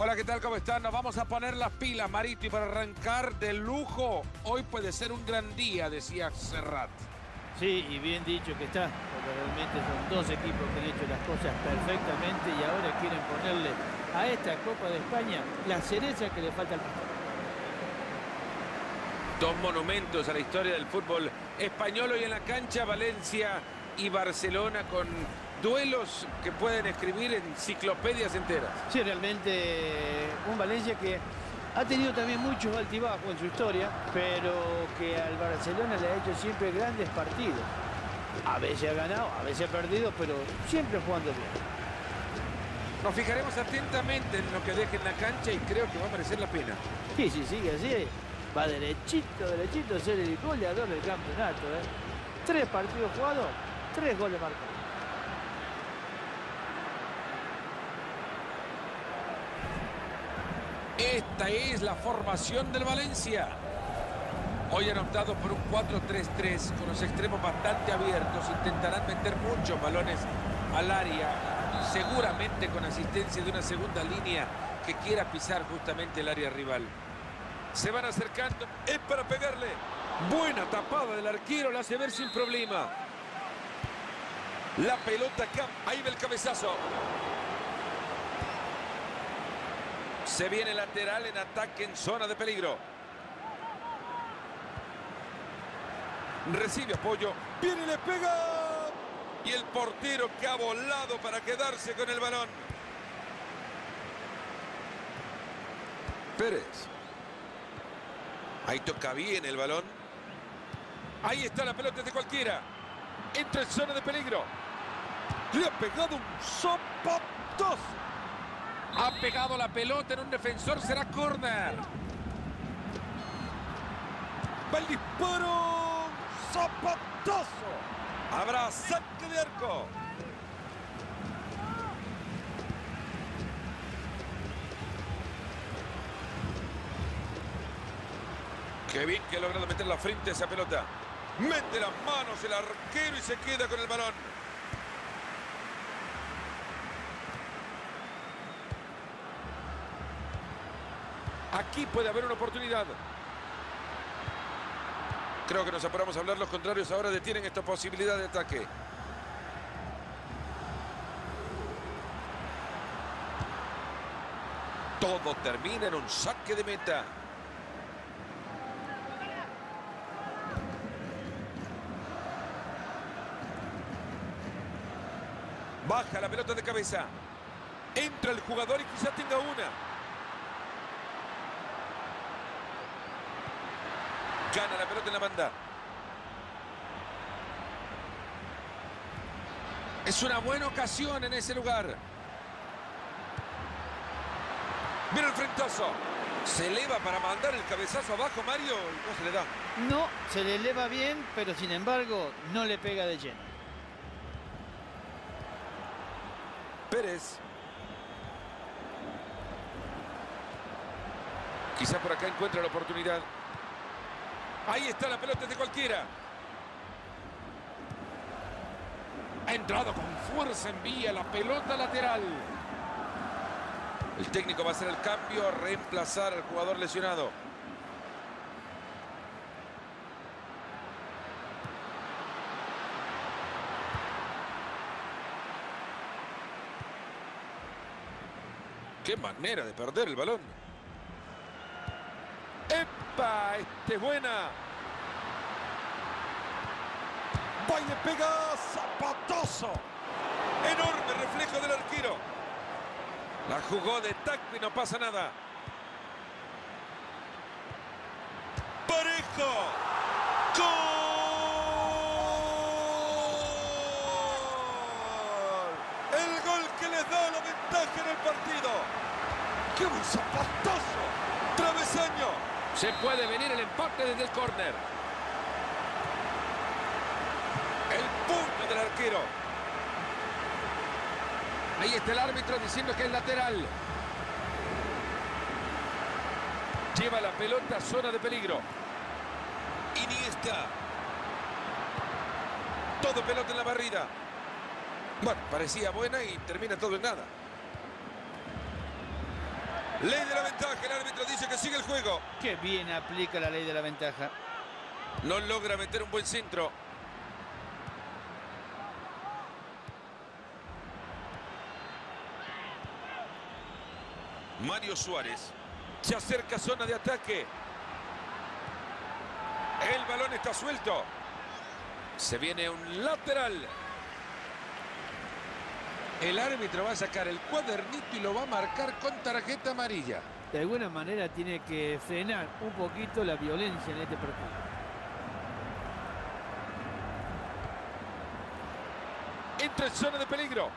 Hola, ¿qué tal? ¿Cómo están? Nos vamos a poner las pilas, Marito, y para arrancar de lujo, hoy puede ser un gran día, decía Serrat. Sí, y bien dicho que está, porque realmente son dos equipos que han hecho las cosas perfectamente y ahora quieren ponerle a esta Copa de España la cereza que le falta al. Dos monumentos a la historia del fútbol español hoy en la cancha, Valencia y Barcelona con duelos que pueden escribir enciclopedias enteras. Sí, realmente un Valencia que ha tenido también muchos altibajos en su historia, pero que al Barcelona le ha hecho siempre grandes partidos. A veces ha ganado, a veces ha perdido, pero siempre jugando bien. Nos fijaremos atentamente en lo que deje en la cancha y creo que va a merecer la pena. Sí, sí, sigue así. Va derechito, derechito a ser el goleador del campeonato. ¿eh? Tres partidos jugados, tres goles marcados. Esta es la formación del Valencia. Hoy han optado por un 4-3-3 con los extremos bastante abiertos. Intentarán meter muchos balones al área. Seguramente con asistencia de una segunda línea que quiera pisar justamente el área rival. Se van acercando. Es para pegarle. Buena tapada del arquero. La hace ver sin problema. La pelota acá. Ahí va el cabezazo. Se viene lateral en ataque en zona de peligro. Recibe apoyo. Viene y le pega. Y el portero que ha volado para quedarse con el balón. Pérez. Ahí toca bien el balón. Ahí está la pelota de cualquiera. Entra en zona de peligro. Le ha pegado un zapatazo. Ha pegado la pelota en un defensor. Será córner. Va el disparo. Zapatazo. Habrá saque de arco. Qué bien que ha logrado meter la frente a esa pelota. Mete las manos el arquero y se queda con el balón. Aquí puede haber una oportunidad. Creo que nos apuramos a hablar. Los contrarios ahora detienen esta posibilidad de ataque. Todo termina en un saque de meta. Baja la pelota de cabeza. Entra el jugador y quizá tenga una. Gana la pelota en la banda. Es una buena ocasión en ese lugar. Mira el frentazo. Se eleva para mandar el cabezazo abajo, Mario, y no se le da. No, se le eleva bien, pero sin embargo no le pega de lleno. Pérez. Quizá por acá encuentra la oportunidad. Ahí está la pelota de cualquiera. Ha entrado con fuerza, envía la pelota lateral. El técnico va a hacer el cambio, a reemplazar al jugador lesionado. Qué manera de perder el balón. Este es buena. Va y le pega zapatazo. Enorme reflejo del arquero. La jugó de tacto y no pasa nada. Parejo. ¡Gol! El gol que les da la ventaja en el partido. ¡Qué buen zapatazo! Se puede venir el empate desde el córner. El punto del arquero. Ahí está el árbitro diciendo que es lateral. Lleva la pelota a zona de peligro. Iniesta. Todo pelota en la barrida. Bueno, parecía buena y termina todo en nada. Ley de la ventaja, el árbitro dice que sigue el juego. Qué bien aplica la ley de la ventaja. No logra meter un buen centro. Mario Suárez. Se acerca a zona de ataque. El balón está suelto. Se viene un lateral. El árbitro va a sacar el cuadernito y lo va a marcar con tarjeta amarilla. De alguna manera tiene que frenar un poquito la violencia en este partido. Entra en zona de peligro.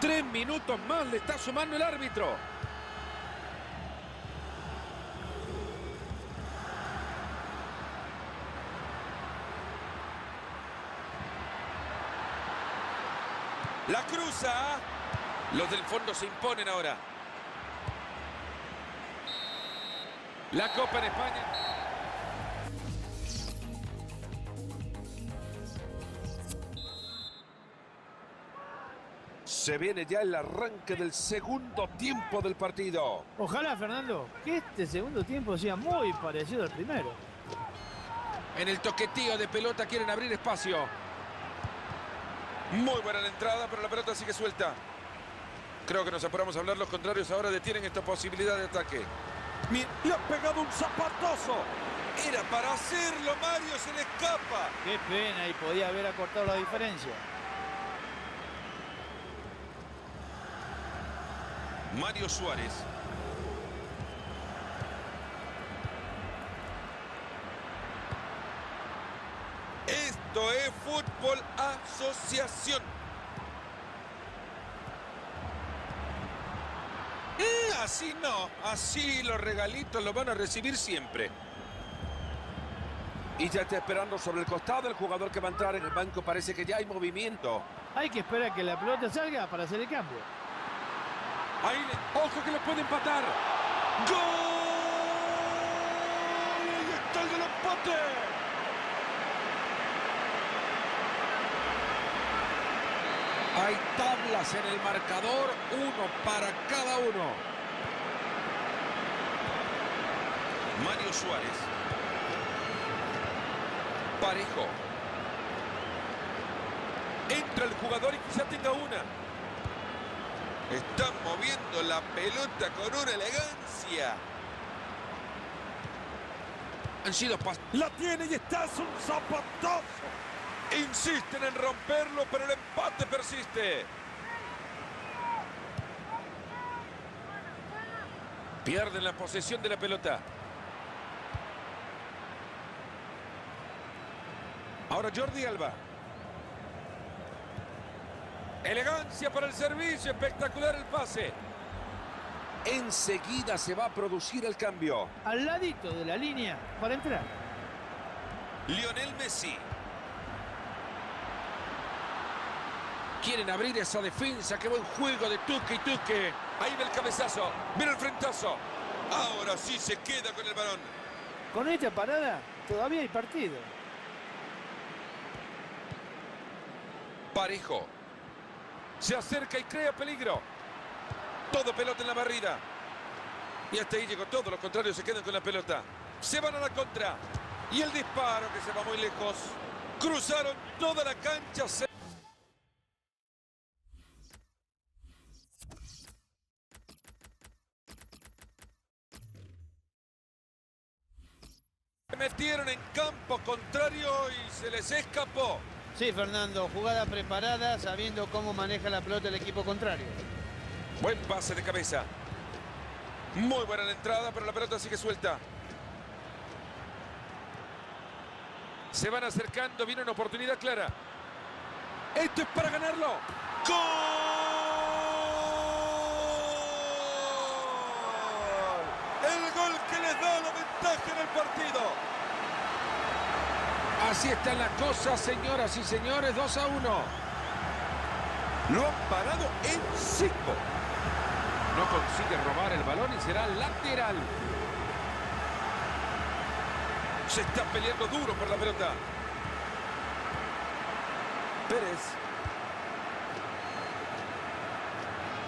Tres minutos más le está sumando el árbitro. La cruza. Los del fondo se imponen ahora. La Copa en España. Se viene ya el arranque del segundo tiempo del partido. Ojalá, Fernando, que este segundo tiempo sea muy parecido al primero. En el toquetío de pelota quieren abrir espacio. Muy buena la entrada, pero la pelota sigue suelta. Creo que nos apuramos a hablar. Los contrarios ahora detienen esta posibilidad de ataque. Le ha pegado un zapatazo. Era para hacerlo, Mario, se le escapa. Qué pena, y podía haber acortado la diferencia. Mario Suárez. Fútbol asociación. Mm, así no, así los regalitos los van a recibir siempre. Y ya está esperando sobre el costado el jugador que va a entrar en el banco. Parece que ya hay movimiento. Hay que esperar que la pelota salga para hacer el cambio. Ahí, ojo que le puede empatar. ¡Gol! ¡Ahí está el del empate! Hay tablas en el marcador, uno para cada uno. Mario Suárez. Parejo. Entra el jugador y quizá tenga una. Están moviendo la pelota con una elegancia. Han sido pas... La tiene y está, es un zapatazo. Insisten en romperlo, pero el empate persiste. Pierden la posesión de la pelota. Ahora Jordi Alba. Elegancia para el servicio, espectacular el pase. Enseguida se va a producir el cambio. Al ladito de la línea para entrar. Lionel Messi. Quieren abrir esa defensa. Qué buen juego de Tuque y Tuque. Ahí ve el cabezazo. Mira el frentazo. Ahora sí se queda con el balón. Con esta parada todavía hay partido. Parejo. Se acerca y crea peligro. Todo pelota en la barrida. Y hasta ahí llegó todo. Los contrarios se quedan con la pelota. Se van a la contra. Y el disparo que se va muy lejos. Cruzaron toda la cancha. Se... metieron en campo contrario y se les escapó. Sí, Fernando, jugada preparada, sabiendo cómo maneja la pelota el equipo contrario. Buen pase de cabeza. Muy buena la entrada, pero la pelota sigue suelta. Se van acercando, viene una oportunidad clara. Esto es para ganarlo. ¡Gol! El gol que les da la ventaja en el partido. Así está la cosa, señoras y señores, 2 a 1. Lo han parado en seco. No consigue robar el balón y será lateral. Se está peleando duro por la pelota. Pérez.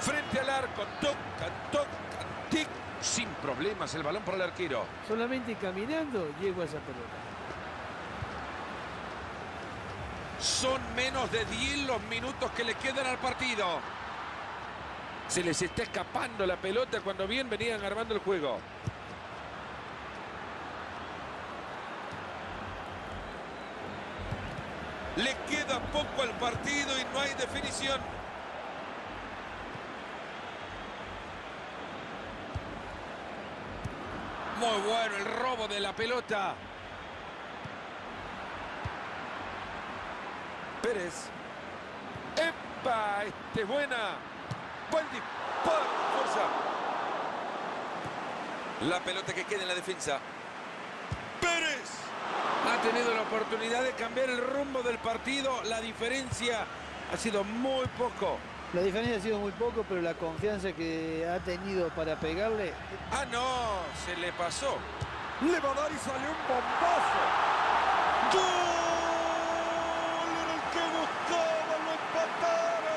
Frente al arco, tocan, tocan, tic. Sin problemas el balón para el arquero. Solamente caminando llego a esa pelota. Son menos de 10 los minutos que le quedan al partido. Se les está escapando la pelota cuando bien venían armando el juego. Le queda poco al partido y no hay definición. Muy bueno el robo de la pelota. Pérez. ¡Epa! Este es buena. Buen disparo. Fuerza. La pelota que queda en la defensa. Pérez. Ha tenido la oportunidad de cambiar el rumbo del partido. La diferencia ha sido muy poco. La diferencia ha sido muy poco, pero la confianza que ha tenido para pegarle... Ah, no. Se le pasó. Le va a dar y salió un bombazo. ¡Gol! Era el que buscaba, lo empataron.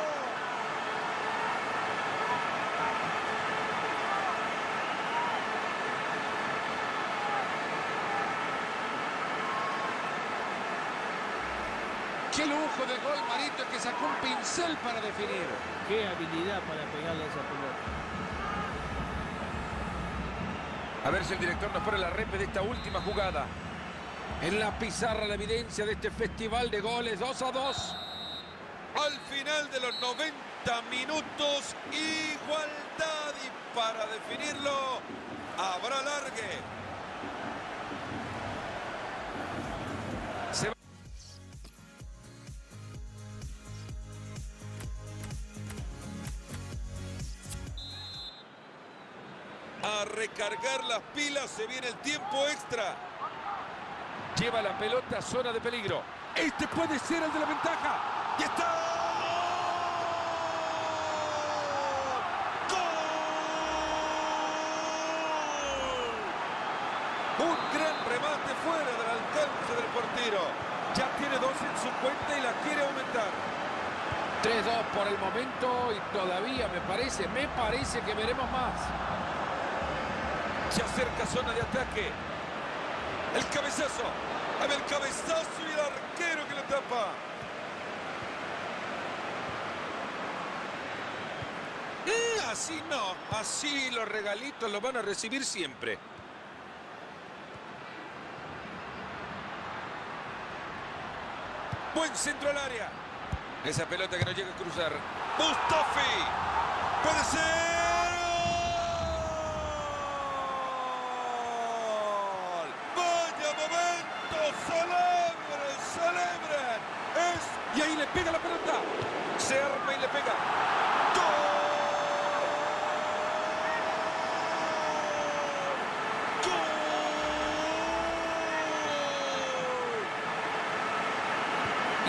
¡Qué lujo de gol, Marito, que sacó un pincel para definir! Qué habilidad para pegarle a esa pelota. A ver si el director nos pone la repe de esta última jugada. En la pizarra la evidencia de este festival de goles 2 a 2. Al final de los 90 minutos, igualdad y para definirlo, habrá largue. Recargar las pilas, se viene el tiempo extra. Lleva la pelota a zona de peligro. Este puede ser el de la ventaja. ¡Y está! ¡Gol! Un gran remate fuera del alcance del portero. Ya tiene dos en su cuenta y la quiere aumentar. 3-2 por el momento y todavía me parece, me parece que veremos más. Se acerca zona de ataque. El cabezazo. A ver, el cabezazo y el arquero que lo tapa. Mm, así no. Así los regalitos los van a recibir siempre. Buen centro al área. Esa pelota que no llega a cruzar. Mustafi. Puede ser. ¡Gol! ¡Vaya momento! ¡Celebren! ¡Celebren! Es... Y ahí le pega la pelota. Se arma y le pega.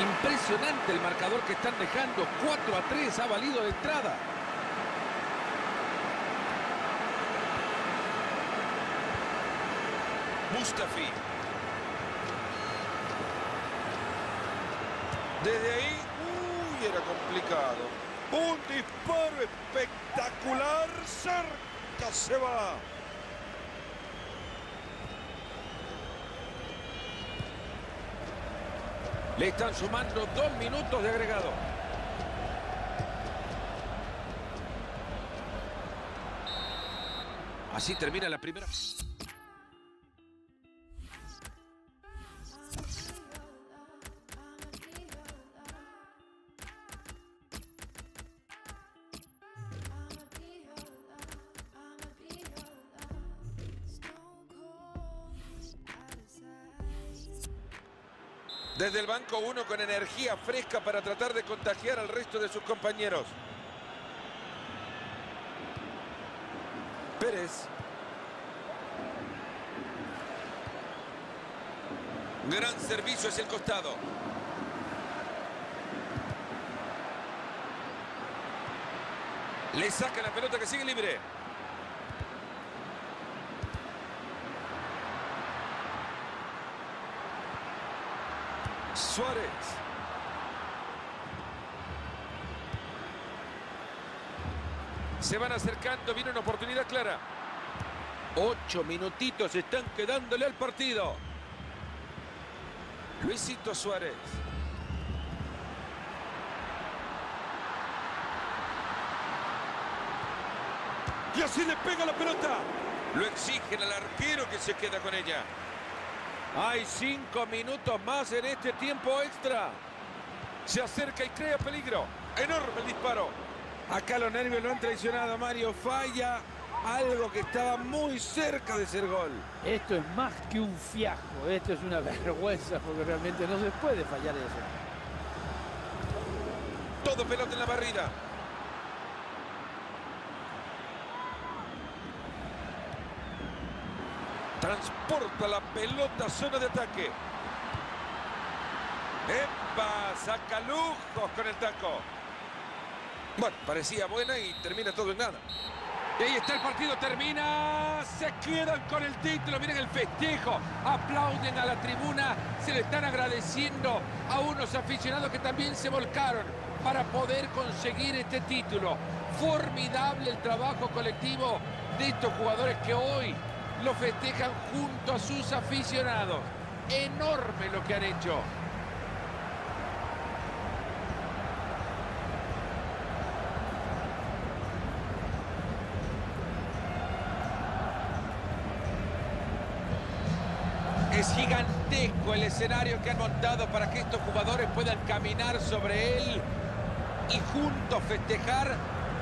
Impresionante el marcador que están dejando. 4 a 3 ha valido de entrada. Mustafi. Desde ahí, uy, era complicado. Un disparo espectacular. Cerca se va. Le están sumando dos minutos de agregado. Así termina la primera. Desde el banco uno con energía fresca para tratar de contagiar al resto de sus compañeros. Pérez. Gran servicio es el costado. Le saca la pelota que sigue libre. Suárez. Se van acercando, viene una oportunidad clara. Ocho minutitos están quedándole al partido. Luisito Suárez. Y así le pega la pelota. Lo exigen al arquero que se queda con ella. Hay cinco minutos más en este tiempo extra. Se acerca y crea peligro. Enorme el disparo. Acá los nervios lo han traicionado. Mario falla algo que estaba muy cerca de ser gol. Esto es más que un fiasco. Esto es una vergüenza porque realmente no se puede fallar eso. Todo pelota en la barrida. Transporta la pelota a zona de ataque. ¡Epa! Saca lujos con el taco. Bueno, parecía buena y termina todo en nada. Y ahí está el partido, termina. Se quedan con el título. Miren el festejo. Aplauden a la tribuna. Se le están agradeciendo a unos aficionados que también se volcaron para poder conseguir este título. Formidable el trabajo colectivo de estos jugadores que hoy lo festejan junto a sus aficionados. Enorme lo que han hecho. Es gigantesco el escenario que han montado para que estos jugadores puedan caminar sobre él y juntos festejar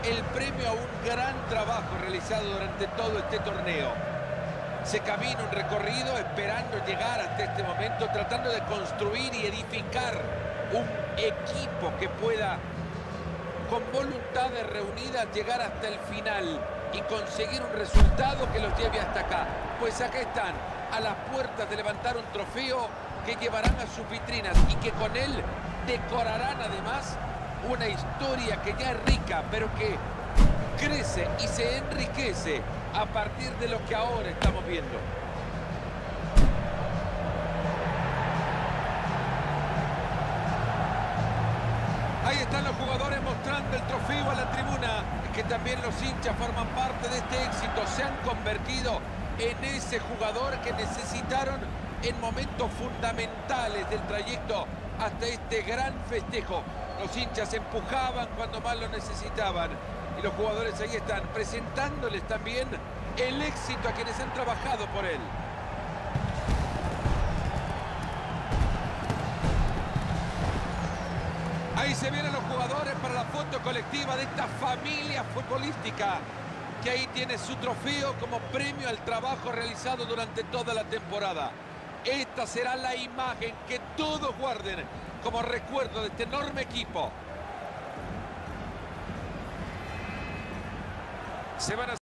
el premio a un gran trabajo realizado durante todo este torneo. Se camina un recorrido esperando llegar hasta este momento, tratando de construir y edificar un equipo que pueda, con voluntades reunidas, llegar hasta el final y conseguir un resultado que los lleve hasta acá. Pues acá están, a las puertas de levantar un trofeo que llevarán a sus vitrinas y que con él decorarán además una historia que ya es rica, pero que crece y se enriquece a partir de lo que ahora estamos viendo. Ahí están los jugadores mostrando el trofeo a la tribuna, que también los hinchas forman parte de este éxito, se han convertido en ese jugador que necesitaron en momentos fundamentales del trayecto hasta este gran festejo. Los hinchas empujaban cuando más lo necesitaban y los jugadores ahí están presentándoles también el éxito a quienes han trabajado por él. Ahí se vienen los jugadores para la foto colectiva de esta familia futbolística que ahí tiene su trofeo como premio al trabajo realizado durante toda la temporada. Esta será la imagen que todos guarden como recuerdo de este enorme equipo.